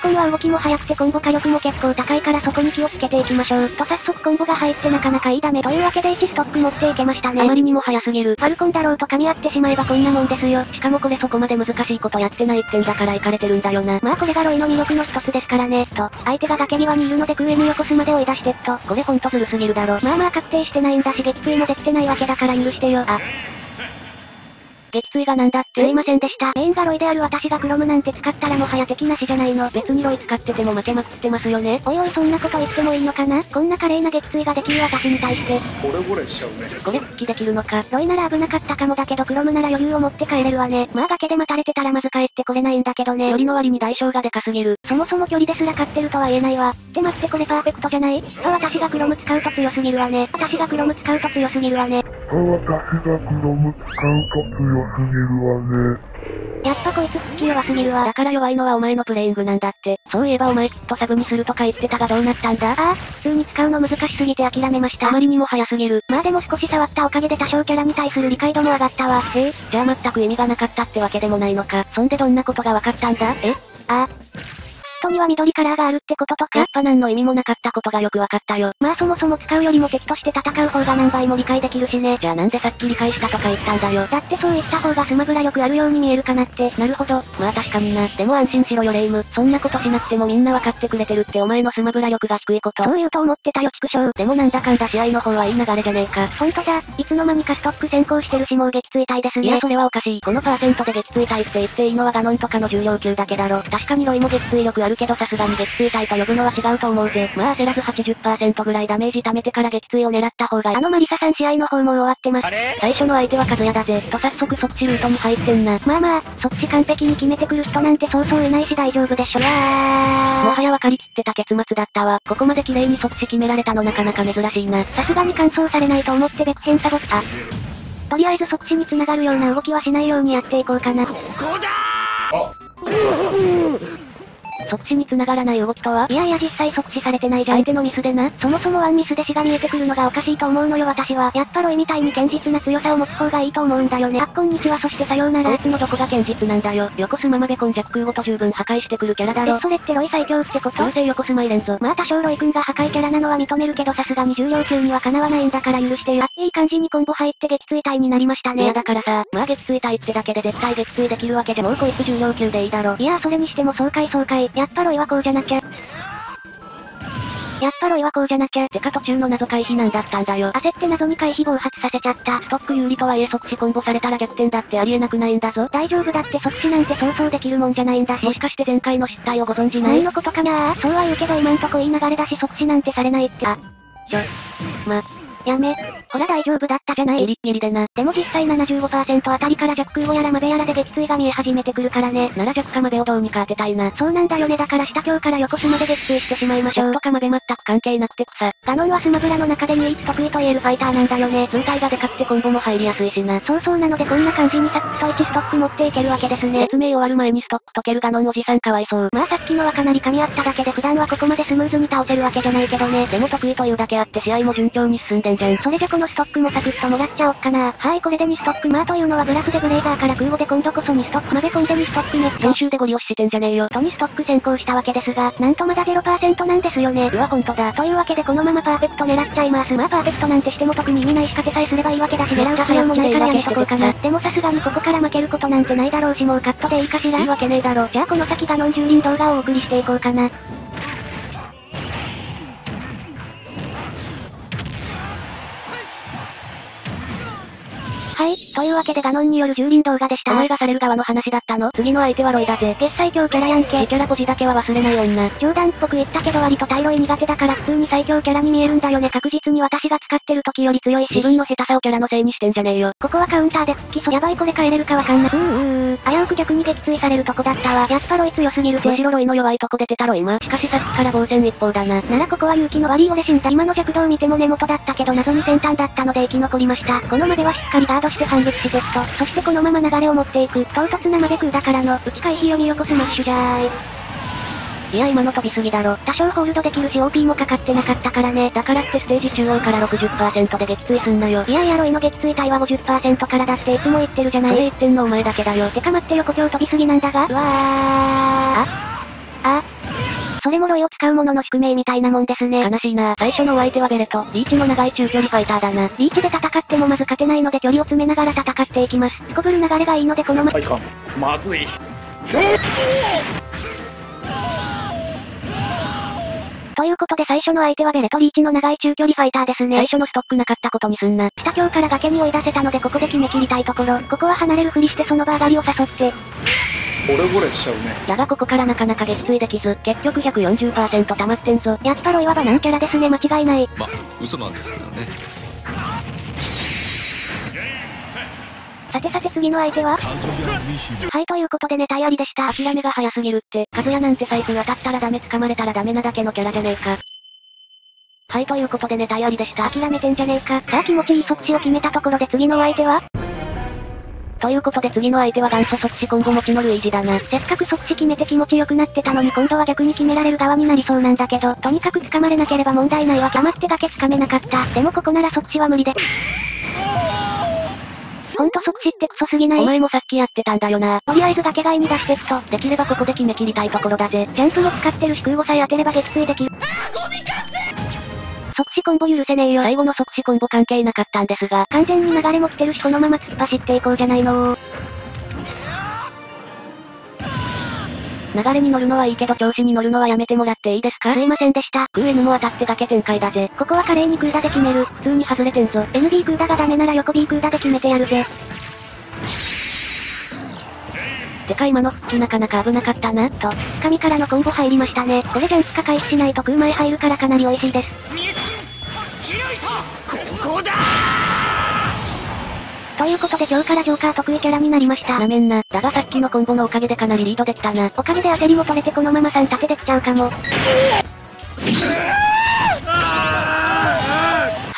ルコンは動きも速くてコンボ火力も結構高いからそこに気をつけていきましょう。と早速コンボが入ってなかなかいいダメというわけで1ストック持っていけましたね。あまりにも早すぎる。ファルコンだろうと噛み合ってしまえばこんなもんですよ。しかもこれそこまで難しいことやってないってんだから行かれてるんだよな。まあこれがロイの魅力の一つですからね。と、相手が崖際にいるので空へに横すまで追い出してっと。これほんとずるすぎるだろ。まあまあ確定してないんだし撃墜もできてないわけだから許してよ。あ、撃墜がなんだってすいませんでした。メインがロイである私がクロムなんて使ったらもはや敵なしじゃないの。別にロイ使ってても負けまくってますよね。おいおいそんなこと言ってもいいのかなこんな華麗な撃墜ができる私に対して。ボレボレしちゃうね。これ復帰できるのか。ロイなら危なかったかもだけどクロムなら余裕を持って帰れるわね。まあ崖で待たれてたらまず帰ってこれないんだけどね。距離の割に代償がでかすぎる。そもそも距離ですら勝ってるとは言えないわ。って待ってこれパーフェクトじゃない？あ私がクロム使うと強すぎるわね。私がクロム使うと強すぎるわね。あ、私がクロム使うと強すぎるわね。やっぱこいつ復帰弱すぎるわ。だから弱いのはお前のプレイングなんだって。そういえばお前きっとサブにするとか言ってたがどうなったんだ？ああ、普通に使うの難しすぎて諦めました。あまりにも早すぎる。まあでも少し触ったおかげで多少キャラに対する理解度も上がったわ。へえ、じゃあ全く意味がなかったってわけでもないのか。そんでどんなことが分かったんだ？え？ああ。人には緑カラーがあるってこととかやっぱ何の意味もなかったことがよく分かったよ。まあそもそも使うよりも敵として戦う方が何倍も理解できるしね。じゃあなんでさっき理解したとか言ったんだよ。だってそう言った方がスマブラ力あるように見えるかなって。なるほど。まあ確かにな。でも安心しろよレイム。そんなことしなくてもみんな分かってくれてるってお前のスマブラ力が低いこと。そう言うと思ってたよ畜生。でもなんだかんだ試合の方はいい流れじゃねえか。ほんとだ、いつの間にかストック先行してるしもう撃墜隊ですね。いやそれはおかしい。このパーセントで撃墜隊って言っていいのはガノンとかの重量級だけだろ。確かにロイも撃墜力あるけどさすがに撃墜隊と呼ぶのは違うと思うぜ。まあ焦らず80%ぐらいダメージ貯めてから撃墜を狙った方があのマリサさん試合の方もう終わってます。最初の相手は和也だぜ。と早速即死ルートに入ってんな。まあまあ、即死完璧に決めてくる人なんてそうそういないし大丈夫でしょ。わもはや分かりきってた結末だったわ。ここまで綺麗に即死決められたのなかなか珍しいな。さすがに完走されないと思って別編サボった。とりあえず即死に繋がるような動きはしないようにやっていこうかな。即死に繋がらない動きとは？いやいや実際即死されてないじゃん。相手のミスでな？そもそもワンミスで死が見えてくるのがおかしいと思うのよ私は。やっぱロイみたいに堅実な強さを持つ方がいいと思うんだよね。あっこんにちはそしてさようなら。こいつのどこが堅実なんだよ。横スマまで今弱空ごと十分破壊してくるキャラだろ。え、それってロイ最強ってこと？どうせ横スマ入れんぞ。まあ多少ロイ君が破壊キャラなのは認めるけどさすがに重量級にはかなわないんだから許してよ。あ、いい感じにコンボ入って撃墜隊になりましたね。いやだからさ、まあ撃墜隊ってだけで絶対撃墜できるわけでもうこいつ重量級でいいだろ。いやそれにしても爽快爽快。やっぱロイはこうじゃなきゃ。やっぱロイはこうじゃなきゃ。てか途中の謎回避なんだったんだよ。焦って謎に回避暴発させちゃった。ストック有利とはいえ即死コンボされたら逆転だってありえなくないんだぞ。大丈夫だって即死なんて想像できるもんじゃないんだし。もしかして前回の失態をご存知ない？何のことかな？そうは言うけど今んとこいい流れだし即死なんてされないって。あ、ちょ、ま、やめ。ほら大丈夫だったじゃないギリッギリでな。でも実際75%あたりから弱空をやらマベやらで撃墜が見え始めてくるからね。なら弱かマベをどうにか当てたいな。そうなんだよねだから下今日から横スマで撃墜してしまいましょう。とかマベ全く関係なくて草。ガノンはスマブラの中で唯一得意と言えるファイターなんだよね。図体がでかくてコンボも入りやすいしな。そうそうなのでこんな感じにサクッと1ストック持っていけるわけですね。説明終わる前にストック解けるガノンおじさんかわいそう。まあさっきのはかなり噛み合っただけで普段はここまでスムーズに倒せるわけじゃないけどね。でも得意というだけあって試合も順調に進んでんじゃん。それじゃこのストックもサクッともらっちゃおっかな。はいこれで2ストックまあというのはブラフでブレイザーから空母で今度こそ2ストックまで込んで2ストックね。練習でゴリ押ししてんじゃねえよ。と2ストック先行したわけですが、なんとまだ0%なんですよね。うわほんとだ。というわけでこのままパーフェクト狙っちゃいます。まあパーフェクトなんてしても特に意味ない仕掛けさえすればいいわけだし狙う必要もないからやめとこうかな。でもさすがにここから負けることなんてないだろうしもうカットでいいかしらいいわけねえだろ。じゃあこの先ガノン蹂躙動画をお送りしていこうかな。はい、というわけでガノンによる蹂躙動画でした。お前がされる側の話だったの？次の相手はロイだぜ。決最強キャラやんけ。キャラポジだけは忘れない女。冗談っぽく言ったけど割とタイロイ苦手だから普通に最強キャラに見えるんだよね。確実に私が使ってる時より強いし。自分の下手さをキャラのせいにしてんじゃねえよ。ここはカウンターで復帰そやばいこれ帰れるかわかんないうーうー危うく逆に撃墜されるとこだったわ。やっぱロイ強すぎるぜ。むしろロイの弱いとこ出てたろ今。しかしさっきから防戦一方だな。ならここは勇気の悪い俺死んだ。今の弱動見ても根元だったけど謎に先端だったので生き残りました。このまではしっかりガードして反撃してっと。そしてこのまま流れを持っていく。唐突なまで空だからの、内回避読み横スマッシュじゃーい。いや今の飛びすぎだろ。多少ホールドできるし OP もかかってなかったからね。だからってステージ中央から60%で撃墜すんなよ。いやいやロイの撃墜帯は50%からだっていつも言ってるじゃない。それ言ってんのお前だけだよ。てか待って横今日飛びすぎなんだが。うわー。あ、あ、それもロイを使うものの宿命みたいなもんですね。悲しいな最初のお相手はベレト。リーチの長い中距離ファイターだな。リーチで戦ってもまず勝てないので距離を詰めながら戦っていきます。すこぶる流れがいいのでこのま、はいかん。まずい。と いことで最初の相手はベレとリーチの長い中距離ファイターですね。最初のストックなかったことにすんな。下境から崖に追い出せたのでここで決め切りたいところ。ここは離れるふりしてその場上がりを誘って、ゴレゴレしちゃうね。だがここからなかなか撃墜できず、結局140%溜まってんぞ。やっぱロイはバナンキャラですね間違いない。ま、嘘なんですけどね。さてさて次の相手は？はいということでネタやりでした。諦めが早すぎるって、カズヤなんてサイクル当たったらダメ掴まれたらダメなだけのキャラじゃねえか。はいということでネタやりでした。諦めてんじゃねえか。さあ気持ちいい即死を決めたところで次のお相手は？ということで次の相手は元祖即死今後持ちのルイージだな。せっかく即死決めて気持ちよくなってたのに今度は逆に決められる側になりそうなんだけど、とにかく掴まれなければ問題ないわ。黙って崖掴めなかった。でもここなら即死は無理で。ほんと即死ってクソすぎない？お前もさっきやってたんだよな。とりあえず崖外に出してっと。できればここで決め切りたいところだぜ。ジャンプも使ってるし空母さえ当てれば撃墜できる。即死コンボ許せねえよ。最後の即死コンボ関係なかったんですが、完全に流れも来てるしこのまま突っ走っていこうじゃないの流れに乗るのはいいけど調子に乗るのはやめてもらっていいですか？すいませんでした。クー N も当たって崖展開だぜ。ここは華麗にクーダで決める。普通に外れてんぞ。NB クーダがダメなら横 B クーダで決めてやるぜ。てか今の復帰なかなか危なかったな、と。つからのコンボ入りましたね。これジャンプか回避しないと空前入るからかなり美味しいです。ということでジョーからジョーカー得意キャラになりました。なめんな。だがさっきのコンボのおかげでかなりリードできたな。おかげで焦りも取れてこのまま3立てできちゃうかも。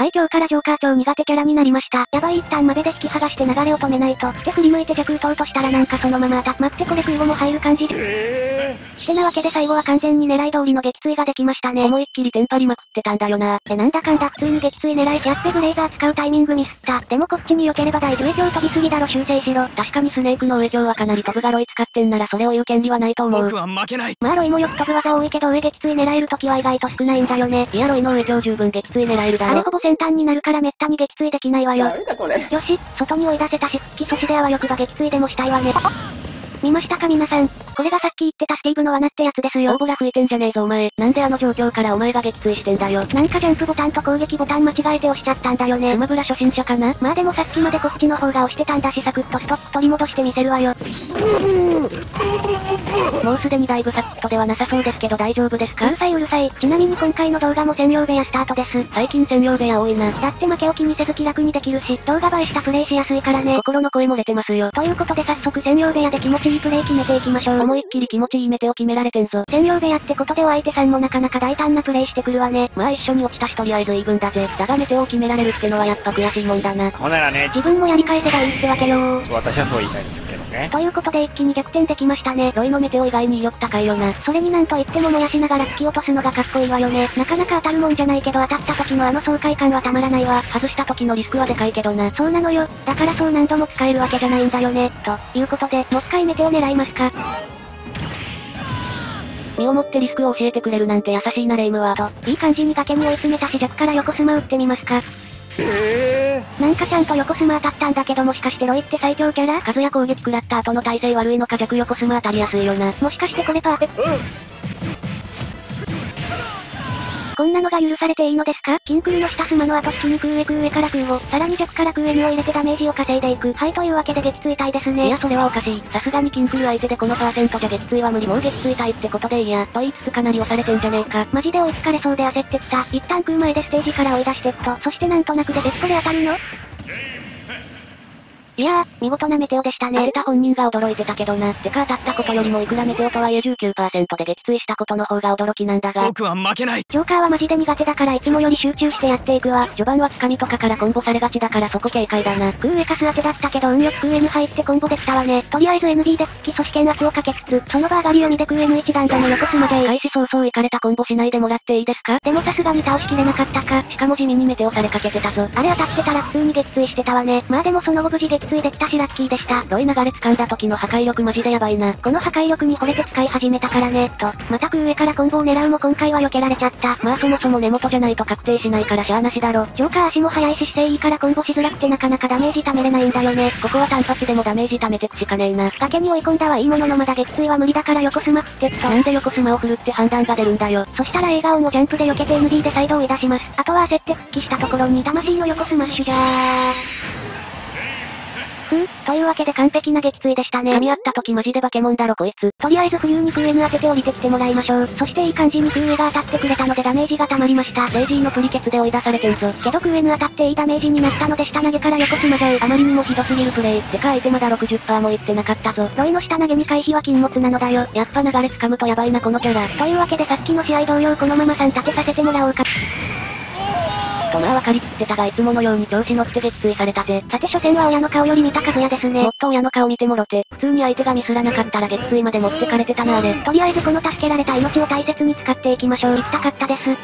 はい今日からジョーカー超苦手キャラになりました。やばい一旦マベで引き剥がして流れを止めないと。で振り向いて弱打とうとしたらなんかそのまま当た待ってこれ空母も入る感じ。してなわけで最後は完全に狙い通りの撃墜ができましたね。思いっきりテンパりまくってたんだよな。でなんだかんだ普通に撃墜狙いしやってブレイザー使うタイミングミスった。でもこっちに良ければ大上上飛びすぎだろ修正しろ。確かにスネークの上強はかなり飛ぶがロイ使ってんならそれを言う権利はないと思う。僕は負けない。まあロイもよく飛ぶ技多いけど上撃墜狙える時は意外と少ないんだよね。いやロイの上強十分撃墜狙えるだろあれほ。ぼ先端になるからめったに撃墜できないわよ。よし、外に追い出せたし、復帰阻止であわよくば撃墜でもしたいわね。見ましたか皆さん。これがさっき言ってたスティーブの罠ってやつですよ応。募が増えてんじゃねえぞお前。なんであの状況からお前が撃墜してんだよ。なんかジャンプボタンと攻撃ボタン間違えて押しちゃったんだよねス。マブラ初心者かなまあでもさっきまでこっちの方が押してたんだしサクッとストップ取り戻してみせるわよ。もうすでにだいぶサクッとではなさそうですけど大丈夫ですか？うるさいうるさい。ちなみに今回の動画も専用部屋スタートです。最近専用部屋多いな。だって負けを気にせず気楽にできるし、動画映えしたプレイしやすいからね。心の声漏れてますよ。ということで早速専用部屋で気持ちいいプレイ決めていきましょう。思いっきり気持ちいいメテを決められてんぞ。専用部屋ってことでお相手さんもなかなか大胆なプレイしてくるわね。まあ一緒に落ちたしとりあえずイーブンだぜ。だがメテを決められるってのはやっぱ悔しいもんだな。ほんならね、自分もやり返せばいいってわけよ私はそう言いたいですけどね。ということで一気に逆転できましたね。ロイのメテオ以外に威力高いよな。それになんと言っても燃やしながら突き落とすのがかっこいいわよね。なかなか当たるもんじゃないけど当たった時のあの爽快感はたまらないわ。外した時のリスクはでかいけどな。そうなのよ。だからそう何度も使えるわけじゃないんだよね。ということで、もう一回メテを狙いますか？身をもってリスクを教えてくれるなんて優しいなレイムワード。いい感じに崖に追い詰めたし弱から横スマ打ってみますか。えなんかちゃんと横スマ当たったんだけどもしかしてロイって最強キャラ？数や攻撃食らった後の体勢悪いのか弱横スマ当たりやすいよな。もしかしてこれパーフェクト。こんなのが許されていいのですか？キンクルの下スマの後引きに空へ空へから空を、さらに弱から空へにを入れてダメージを稼いでいく。はいというわけで撃墜隊ですね。いやそれはおかしい。さすがにキンクル相手でこのパーセントじゃ撃墜は無理もう撃墜隊ってことでいいや。と言いつつかなり押されてんじゃねえか。マジで追いつかれそうで焦ってきた。一旦空前でステージから追い出してっと、そしてなんとなくでベッドで当たるの？いやー、見事なメテオでしたね。当てた本人が驚いてたけどな。てか当たったことよりもいくらメテオとはいえ19%で撃墜したことの方が驚きなんだが。僕は負けない。ジョーカーはマジで苦手だからいつもより集中してやっていくわ。序盤は掴みとかからコンボされがちだからそこ警戒だな。空上かス当てだったけど運よく空 N 入ってコンボできたわね。とりあえず NB で復帰阻止剣圧をかけつつ、その場上がり読みで空 N 一段での横スマ J。開始早々行かれたコンボしないでもらっていいですか？でもさすがに倒しきれなかったか。しかも地味にメテオされかけてたぞ。あれ当たってたら普通に撃墜してたわね。まあでもその後無事撃墜できたしラッキーでした。ロイ流れ掴んだ時の破壊力マジでやばいな。この破壊力に惚れて使い始めたからね、と。またく上からコンボを狙うも今回は避けられちゃった。まあそもそも根元じゃないと確定しないからしゃあなしだろ。ジョーカー足も速いし姿勢いいからコンボしづらくてなかなかダメージ貯めれないんだよね。ここは単発でもダメージ貯めてくしかねえな。崖に追い込んだはいいもののまだ撃墜は無理だから横スマ振ってっと。なんで横スマを振るって判断が出るんだよ。そしたら映画をもジャンプで避けて ND で再度追い出します。あとは焦って復帰したところに魂の横スマッシュじゃー。ふん、というわけで完璧な撃墜でしたね。噛み合った時マジでバケモンだろこいつ。とりあえず冬に空 N 当てて降りてきてもらいましょう。そしていい感じに空 A が当たってくれたのでダメージが溜まりました。レイジーのプリケツで追い出されてんぞ。けど空 N 当たっていいダメージになったので下投げから横つまじゃう。あまりにもひどすぎるプレイ。てか相手まだ60%もいってなかったぞ。ロイの下投げに回避は禁物なのだよ。やっぱ流れ掴むとやばいなこのキャラ。というわけでさっきの試合同様このまま3立てさせてもらおうか。とまあ分かりきってたがいつものように調子乗って撃墜されたぜ。さて初戦は親の顔より見た和也ですね。もっと親の顔見てもろて。普通に相手がミスらなかったら撃墜まで持ってかれてたなあれ。とりあえずこの助けられた命を大切に使っていきましょう。行きたかったです。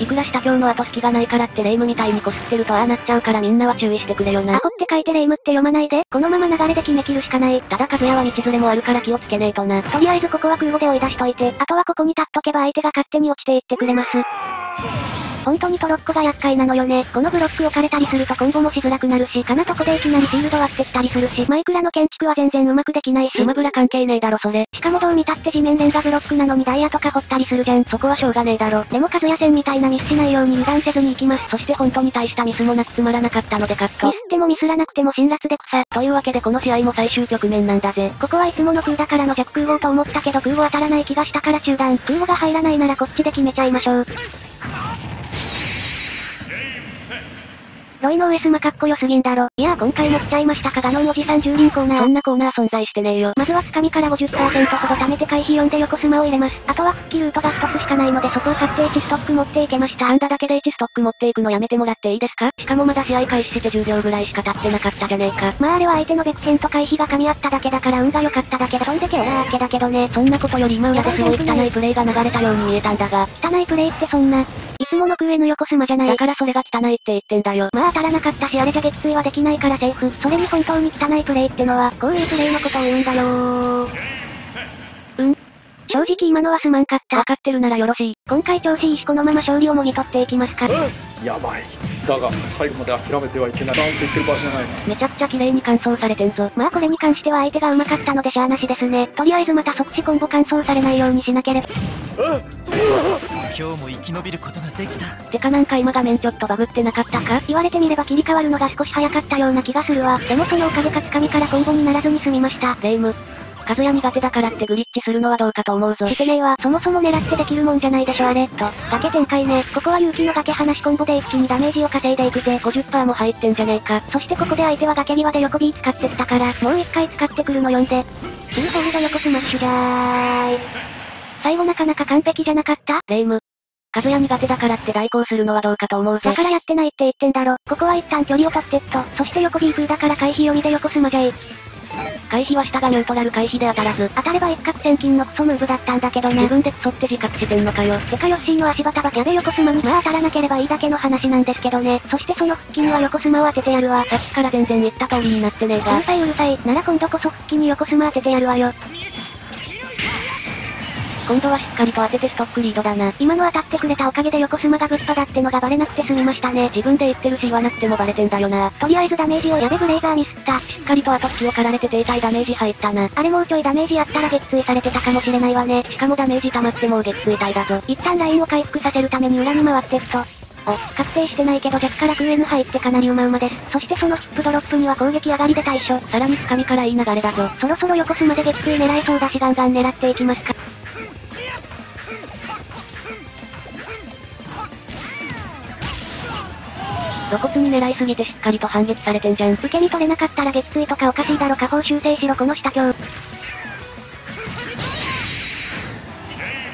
いくら下今日の後隙がないからってレイムみたいにこすってるとああなっちゃうからみんなは注意してくれよな。アホって書いてレイムって読まないで、このまま流れで決めきるしかない。ただ和也は道連れもあるから気をつけねえとな。とりあえずここは空母で追い出しといて、あとはここに立っとけば相手が勝手に落ちていってくれます。本当にトロッコが厄介なのよね。このブロック置かれたりするとコンボもしづらくなるし、かなとこでいきなりシールド割ってきたりするし、マイクラの建築は全然うまくできないし、スマブラ関係ねえだろそれ。しかもどう見たって地面レンガブロックなのにダイヤとか掘ったりするじゃん。そこはしょうがねえだろ。でも和也戦みたいなミスしないように油断せずに行きます。そして本当に大したミスもなくつまらなかったのでカット。ミスってもミスらなくても辛辣で草。というわけでこの試合も最終局面なんだぜ。ここはいつもの空だからの弱空母と思ったけど空母当たらない気がしたから中断。空母が入らないならこっちで決めちゃいましょう。Set. ロイの上スマかっこよすぎんだろ。いやー今回も来ちゃいましたかガノンおじさん蹂躙コーナー。そんなコーナー存在してねえよ。まずはつかみから50%ほど貯めて回避4で横スマを入れます。あとは復帰ルートが1つしかないのでそこを買って1ストック持っていけました。ハンダだけで1ストック持っていくのやめてもらっていいですか？しかもまだ試合開始して10秒ぐらいしか経ってなかったじゃねえか。まああれは相手の別編と回避が噛み合っただけだから運が良かっただけだ。飛んでけオラーけだけどね。そんなことより今裏ですごい汚いプレイが流れたように見えたんだが。汚いプレイってそんな。いつものクエの横スマじゃない。だからそれが汚いって言ってんだよ。まあ当たらなかったしあれじゃ撃墜はできないからセーフ。それに本当に汚いプレイってのは、こういうプレイのことを言うんだようん正直今のはすまんかった。わかってるならよろしい。今回調子いいしこのまま勝利をもぎ取っていきますか。やばい。だが、最後まで諦めてはいけない。なんて言ってる場合じゃないな。めちゃくちゃ綺麗に乾燥されてんぞ。まあこれに関しては相手が上手かったのでしゃあなしですね。とりあえずまた即死コンボ乾燥されないようにしなければ。今日も生き延びることができたてかなんか今画面ちょっとバグってなかったか？言われてみれば切り替わるのが少し早かったような気がするわ。でもそのおかげかつかみからコンボにならずに済みました。レイム。カズヤ苦手だからってグリッチするのはどうかと思うぞ。してねえわ。そもそも狙ってできるもんじゃないでしょあれ。と。崖展開ね。ここは勇気の崖離しコンボで一気にダメージを稼いでいくぜ。50%も入ってんじゃねえか。そしてここで相手は崖際で横 B 使ってきたから、もう一回使ってくるの読んで。シーホールド横スマッシュじゃーい。最後なかなか完璧じゃなかった？レイム。カズヤ苦手だからって代行するのはどうかと思うぞ。だからやってないって言ってんだろ。ここは一旦距離を取ってっと。そして横 B 空だから回避読みで横スマじゃい。回避は下がニュートラル回避で当たらず。当たれば一攫千金のクソムーブだったんだけどね。自分でクソって自覚してんのかよ。てかヨッシーの足バタバタやべ横スマにまあ当たらなければいいだけの話なんですけどね。そしてその腹筋は横スマを当ててやるわ。さっきから全然言った通りになってねえがうる。さいうるさい。なら今度こそ腹筋に横スマ当ててやるわよ。今度はしっかりと当ててストックリードだな。今の当たってくれたおかげで横スマがぶっぱだってのがバレなくて済みましたね。自分で言ってるし言わなくてもバレてんだよな。とりあえずダメージをやべブレイザーミスった。しっかりと後隙を狩られて手痛いダメージ入ったな。あれもうちょいダメージやったら撃墜されてたかもしれないわね。しかもダメージ溜まってもう撃墜帯だぞ。一旦ラインを回復させるために裏に回ってっと。お、確定してないけど弱から空 N 入ってかなりうまうまです。そしてそのヒップドロップには攻撃上がりで対処。さらに掴みからいい流れだぞ。そろそろ横スマで撃墜狙えそうだしガンガン狙っていきますか。露骨に狙いすぎてしっかりと反撃されてんじゃん。受け身取れなかったら撃墜とかおかしいだろ下方修正しろこの下強。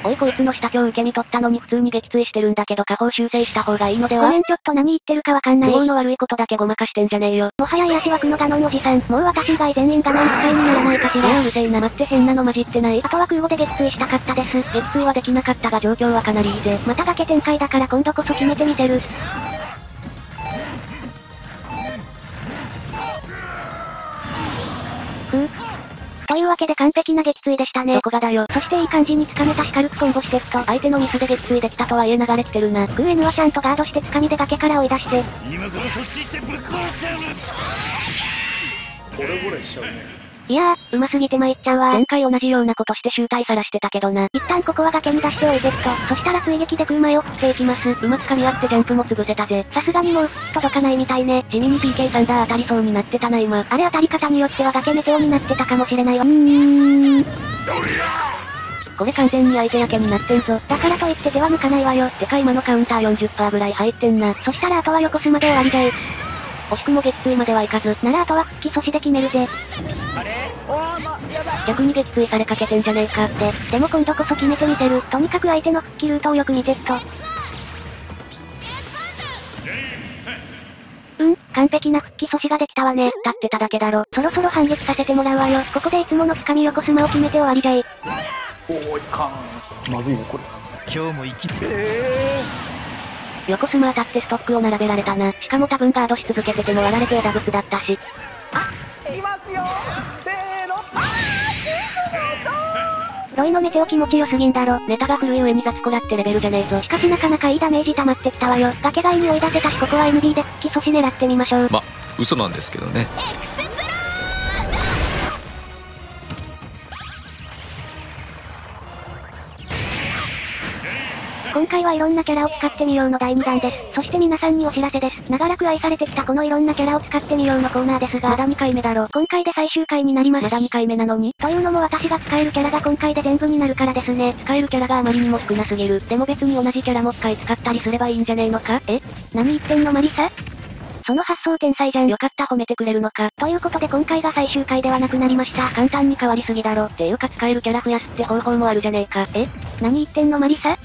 おいこいつの下強受け身取ったのに普通に撃墜してるんだけど下方修正した方がいいのでは？ごめんちょっと何言ってるかわかんない。都合の悪いことだけごまかしてんじゃねえよ。もはや癒し枠のガノンおじさん。もう私以外全員ガノン使いにならないかしら。いやうるせえな待って変なの混じってない。あとは空母で撃墜したかったです。撃墜はできなかったが状況はかなりいいぜ。また崖展開だから今度こそ決めてみせる。けで完璧な撃墜でしたね。どこがだよ。そしていい感じに掴めたシカルクコンボしていくと、相手のミスで撃墜できたとはいえ流れ来てるな。グーエヌはちゃんとガードして掴みで崖から追い出して、今からそっち行ってぶっ壊しちゃうボレボレしちゃうね。いやー、上手すぎて参っちゃうわ。前回同じようなことして集大さらしてたけどな。一旦ここは崖に出しておいてっと、そしたら追撃で空前を振っていきます。うまく噛み合ってジャンプも潰せたぜ。さすがにもう、届かないみたいね。地味に PK サンダー当たりそうになってたな今。あれ当たり方によっては崖メテオになってたかもしれないわ。うーん。これ完全に相手焼けになってんぞ。だからといって手は抜かないわよ。てか今のカウンター40%ぐらい入ってんな。そしたらあとは横須まで終わりじゃい。惜しくも撃墜まではいかず。ならあとは復帰阻止で決めるぜ。逆に撃墜されかけてんじゃねえか。で、でも今度こそ決めてみせる。とにかく相手の復帰ルートをよく見てっと。うん、完璧な復帰阻止ができたわね。立ってただけだろ。そろそろ反撃させてもらうわよ。ここでいつもの掴み横スマを決めて終わりじゃい。おーいかん。まずいね、これ。今日も生き横スマ当たってストックを並べられたな。しかも多分ガードし続けてても割られて枝靴だったし。ロイのメテオ気持ちよすぎんだろ。ネタが古い上に雑コラってレベルじゃねえぞ。しかしなかなかいいダメージ溜まってきたわよ。崖外に追い出せたしここは NB で復帰阻止狙ってみましょう。ま、嘘なんですけどね。回はいろんなキャラを使ってみようの第2弾です。そして皆さんにお知らせです。長らく愛されてきたこのいろんなキャラを使ってみようのコーナーですが、まだ2回目だろ。今回で最終回になります。まだ2回目なのにというのも私が使えるキャラが今回で全部になるからですね。使えるキャラがあまりにも少なすぎる。でも別に同じキャラも使い使ったりすればいいんじゃねえのか？え？何言ってんのマリサ？その発想天才じゃん。よかった褒めてくれるのか？ということで今回が最終回ではなくなりました。簡単に変わりすぎだろ。っていうか使えるキャラ増やすって方法もあるじゃねえか。え？何言ってんのマリサ？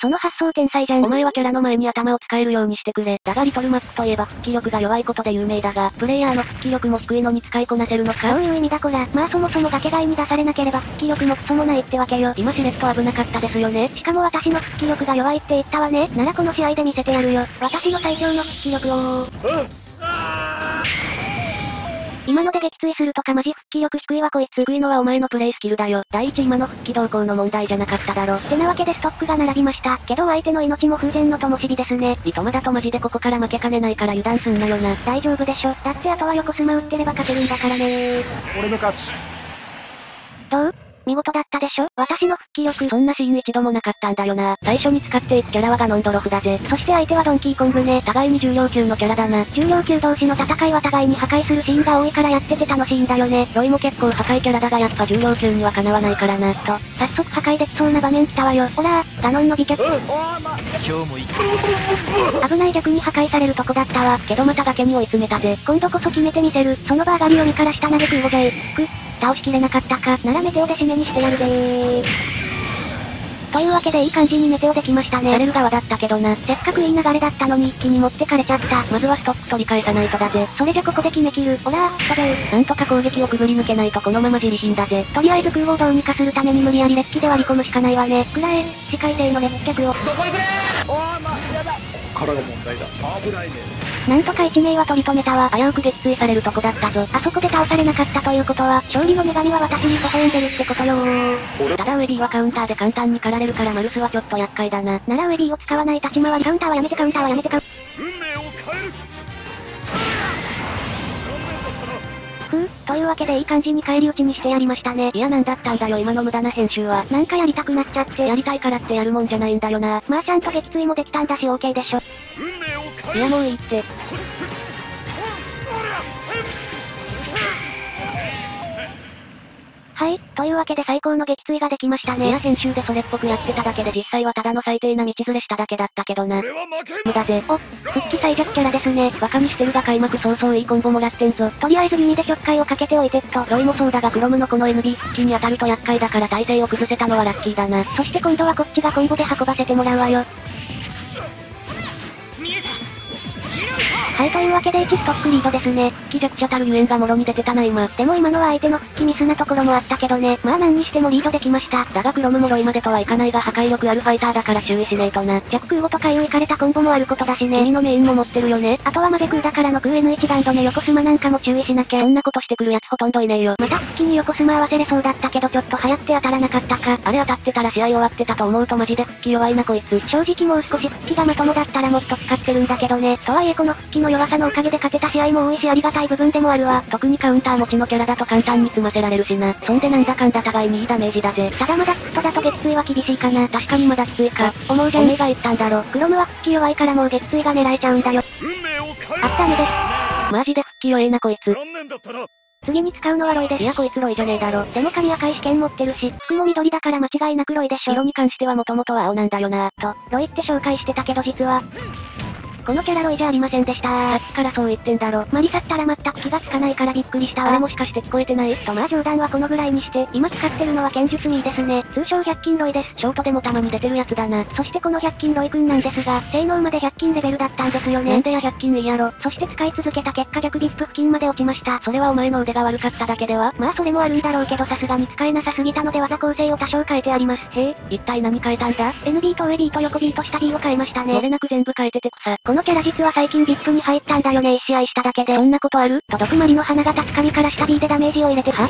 その発想天才じゃん。お前はキャラの前に頭を使えるようにしてくれ。だがリトルマップといえば復帰力が弱いことで有名だが、プレイヤーの復帰力も低いのに使いこなせるのか？どういう意味だこら。まあそもそも崖外に出されなければ復帰力もクソもないってわけよ。今しれっと危なかったですよね？しかも私の復帰力が弱いって言ったわね。ならこの試合で見せてやるよ。私の最強の復帰力を。今ので撃墜するとかマジ復帰力低いわこいつ。低いのはお前のプレイスキルだよ。第一今の復帰動向の問題じゃなかっただろ。ってなわけでストックが並びました。けど相手の命も風前の灯火ですね。リトマだとマジでここから負けかねないから油断すんなよな。大丈夫でしょ。だってあとは横スマ打ってれば勝てるんだからね俺の勝ち。どう？見事だったでしょ？私の復帰力。そんなシーン一度もなかったんだよな。最初に使っていくキャラはガノンドロフだぜ。そして相手はドンキーコングね。互いに重量級のキャラだな。重量級同士の戦いは互いに破壊するシーンが多いからやってて楽しいんだよね。ロイも結構破壊キャラだがやっぱ重量級にはかなわないからな。と、早速破壊できそうな場面来たわよ。ほらガノンの美脚。今日も危ない逆に破壊されるとこだったわ。けどまた崖に追い詰めたぜ。今度こそ決めてみせる。その場上がり読みから下投げ空母じゃい。く、倒しきれなかったか。ならメテオで締めにしてやるぜー。というわけでいい感じにメテオできましたね。される側だったけどな。せっかくいい流れだったのに一気に持ってかれちゃった。まずはストック取り返さないとだぜ。それじゃここで決めきる。ほら、飛べなんとか攻撃をくぐり抜けないとこのまま自利品だぜ。とりあえず空をどうにかするために無理やりレッキで割り込むしかないわね。くらえ、視界性のレッキ脚を。からが問題だ。危ないね。なんとか一名は取り留めたわ。危うく撃墜されるとこだったぞ。あそこで倒されなかったということは、勝利の女神は私に微笑んでるってことよー。ただウェビーはカウンターで簡単に狩られるからマルスはちょっと厄介だな。ならウェビーを使わない立ち回りカウンターはやめてカウンターはやめてカウ運命を変えるふう、というわけでいい感じに返り討ちにしてやりましたね。いやなんだったんだよ今の無駄な編集は。なんかやりたくなっちゃって。やりたいからってやるもんじゃないんだよな。まあちゃんと撃墜もできたんだし OK でしょ。運命を変えるいやもういいって。はい、というわけで最高の撃墜ができましたいやね。編集でそれっぽくやってただけで実際はただの最低な道連れしただけだったけどな。無駄ぜ。お、復帰最弱キャラですね。バカにしてるが開幕早々いいコンボもらってんぞ。とりあえず弓でちょっかいをかけておいてっと。ロイもそうだがクロムのこの NB 復帰に当たると厄介だから体勢を崩せたのはラッキーだな。そして今度はこっちがコンボで運ばせてもらうわよ。はいというわけで1ストックリードですね。気弱者たるゆえんがもろに出てたな今。でも今のは相手の復帰ミスなところもあったけどね。まあ何にしてもリードできました。だがクロムもロイまでとはいかないが破壊力あるファイターだから注意しねえとな。弱空語とかいういかれたコンボもあることだしね。君のメインも持ってるよね。あとはマベ空だからの空 N1 ガンドね横スマなんかも注意しなきゃ。そんなことしてくるやつほとんどいねえよ。また復帰に横スマ合わせれそうだったけどちょっと流行って当たらなかったか。あれ当たってたら試合終わってたと思うとマジで復帰弱いなこいつ。正直もう少し復帰がまともだったらもっと使ってるんだけどね。とはいえこの復帰の弱さのおかげで勝てた試合も多いしありがたい部分でもあるわ。特にカウンター持ちのキャラだと簡単に詰ませられるしな。そんでなんだかんだ互いにいいダメージだぜ。ただまだクットだと撃墜は厳しいかな。確かにまだきついか。思うじゃん。おめえが言ったんだろ。クロムは復帰弱いからもう撃墜が狙えちゃうんだよ。あっためです。マジで復帰弱えなこいつ。次に使うのはロイです。いやこいつロイじゃねえだろ。でも髪赤い試験持ってるし、服も緑だから間違いなくロイでしょ。色に関してはもともとは青なんだよなと、ロイって紹介してたけど実は、このキャラロイじゃありませんでしたさっきからそう言ってんだろ。マリサったら全く気がつかないからびっくりしたわ。あれもしかして聞こえてない？とまあ冗談はこのぐらいにして、今使ってるのは剣術ミーですね。通称100均ロイです。ショートでもたまに出てるやつだな。そしてこの100均ロイくんなんですが、性能まで100均レベルだったんですよね。なんでや100均いいやろ？そして使い続けた結果逆ビップ付近まで落ちました。それはお前の腕が悪かっただけでは？まあそれもあるんだろうけどさすがに使えなさすぎたので技構成を多少変えてあります。へえ、一体何変えたんだ ?NB と上 B と横 B と下 B を変えましたね。漏れなく全部変えてて草。このこのキャラ実は最近 VIP に入ったんだよね1試合しただけで。そんなことある？と毒マリの花形つかみから下 B でダメージを入れては？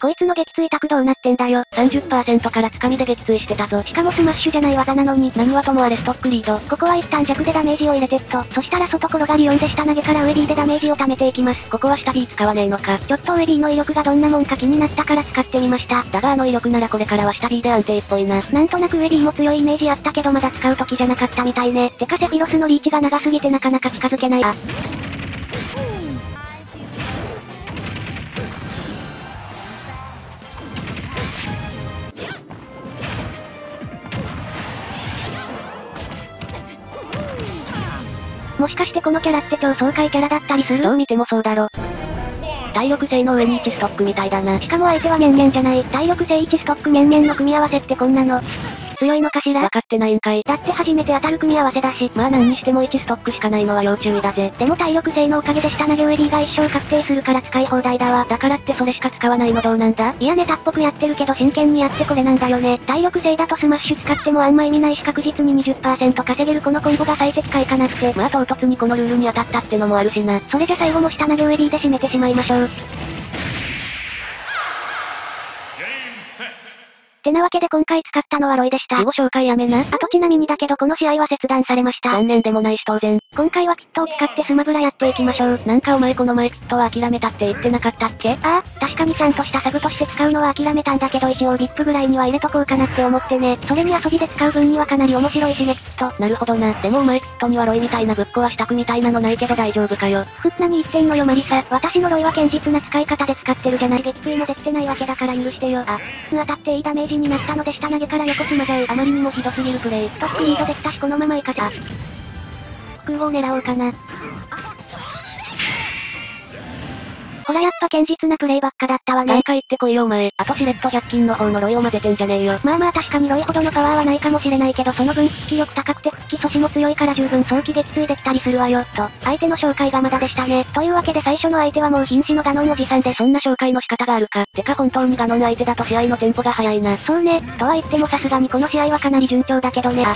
こいつの撃墜卓どうなってんだよ。30%からつかみで撃墜してたぞ。しかもスマッシュじゃない技なのに。何はともあれストックリード。ここは一旦弱でダメージを入れてっと。そしたら外転がり4で下投げから上 B でダメージを貯めていきます。ここは下 B 使わねえのか。ちょっと上 B の威力がどんなもんか気になったから使ってみました。だがあの威力ならこれからは下 B で安定っぽいな。なんとなく上 B も強いイメージあったけどまだ使う時じゃなかったみたいね。てかセピロスのリーチが長すぎてなかなか近づけない。あ、もしかしてこのキャラって超爽快キャラだったりする？どう見てもそうだろ。体力制の上に1ストックみたいだな。しかも相手はミェンミェンじゃない。体力制1ストックミェンミェンの組み合わせってこんなの。強いのかしら？わかってないんかい。だって初めて当たる組み合わせだし。まあ何にしても1ストックしかないのは要注意だぜ。でも体力制のおかげで下投げ上 B が一生確定するから使い放題だわ。だからってそれしか使わないのどうなんだ？いやネタっぽくやってるけど真剣にやってこれなんだよね。体力制だとスマッシュ使ってもあんま意味ないし確実に20%稼げるこのコンボが最適解かなって。まあ唐突にこのルールに当たったってのもあるしな。それじゃ最後も下投げ上 B で締めてしまいましょう。てなわけで今回使ったのはロイでした。自己紹介やめな。あとちなみにだけどこの試合は切断されました。残念でもないし当然。今回はキットを使ってスマブラやっていきましょう。なんかお前この前キットは諦めたって言ってなかったっけああ、確かにちゃんとしたサブとして使うのは諦めたんだけど一応 VIP ぐらいには入れとこうかなって思ってね。それに遊びで使う分にはかなり面白いしねきっと。なるほどな。でもお前キットにはロイみたいなぶっ壊したくみたいなのないけど大丈夫かよ。ふっ何言ってんのよマリサ。私のロイは堅実な使い方で使ってるじゃない。撃墜もできてないわけだから許してよ。あ、当たっていいダメージになったので下投げから横詰まじゃう。あまりにもひどすぎるプレイ。トップリードできたしこのままいかじゃ。空を狙おうかな。ほらやっぱ堅実なプレイばっかだったわね。なんか言ってこいよお前。あとしれっと100均の方のロイを混ぜてんじゃねえよ。まあまあ確かにロイほどのパワーはないかもしれないけどその分復帰力高くて復帰阻止も強いから十分早期撃墜できたりするわよ。と、相手の紹介がまだでしたね。というわけで最初の相手はもう瀕死のガノンおじさんでそんな紹介の仕方があるか。てか本当にガノン相手だと試合のテンポが速いな。そうね、とは言ってもさすがにこの試合はかなり順調だけどね。あ、